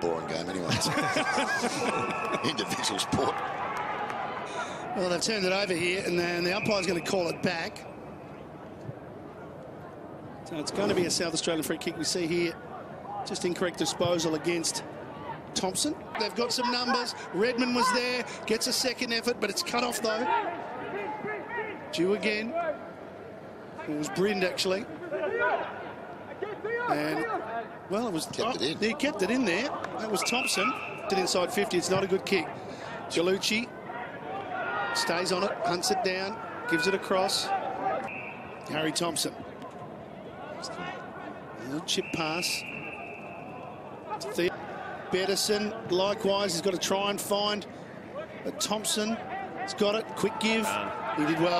boring game anyway. It's individual sport. Well, they've turned it over here, and then the umpire's going to call it back. So it's going to be a South Australian free kick. We see here just incorrect disposal against Thompson. They've got some numbers. Redman was there, gets a second effort, but it's cut off though. Due again. It was Brind actually. And well, it was Kept oh. it in. He kept it in there. That was Thompson. Did inside 50. It's not a good kick. Galucci stays on it, hunts it down, gives it across. Harry Thompson. A chip pass. The Bettison, likewise, he's got to try and find. But Thompson he's got it. Quick give. He did well.